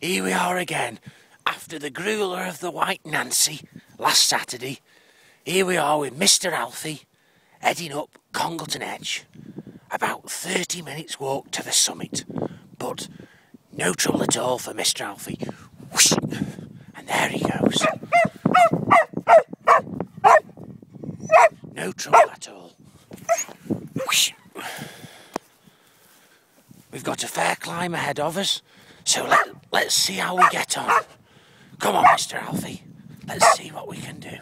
here we are again. After the grueler of the White Nancy last Saturday, here we are with Mr. Alfy heading up Congleton Edge. About 30 minutes walk to the summit, but no trouble at all for Mr. Alfy. Whoosh, and there he goes. No trouble at all. Whoosh. We've got a fair climb ahead of us, so let, let's see how we get on. Come on, Mr. Alfy. Let's see what we can do.